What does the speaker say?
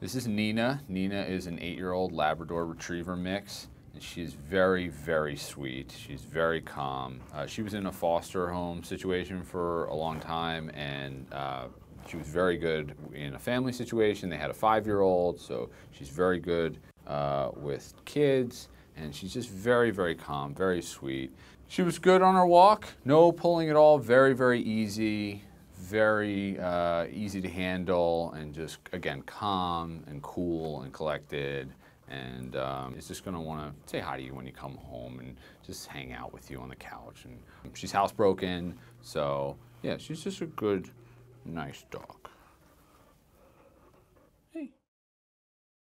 This is Neena. Neena is an eight-year-old Labrador Retriever mix. And she's very, very sweet. She's very calm. Uh, she was in a foster home situation for a long time, and uh, she was very good in a family situation. They had a five-year-old, so she's very good uh, with kids, and she's just very, very calm, very sweet. She was good on her walk. No pulling at all. Very, very easy. Very uh, easy to handle, and just again calm and cool and collected and um, just going to want to say hi to you when you come home and just hang out with you on the couch. And she's housebroken, so yeah, she's just a good, nice dog.